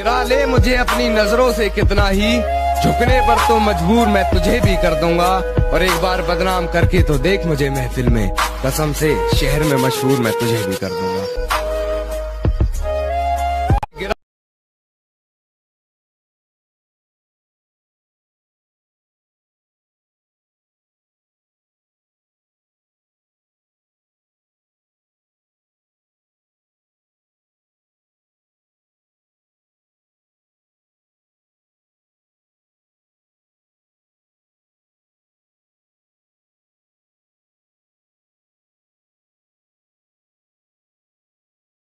गिरा ले मुझे अपनी नज़रों से कितना ही। झुकने पर तो मजबूर मैं तुझे भी कर दूँगा। और एक बार बदनाम करके तो देख मुझे महफिल में। कसम से शहर में मशहूर मैं तुझे भी कर दूँगा।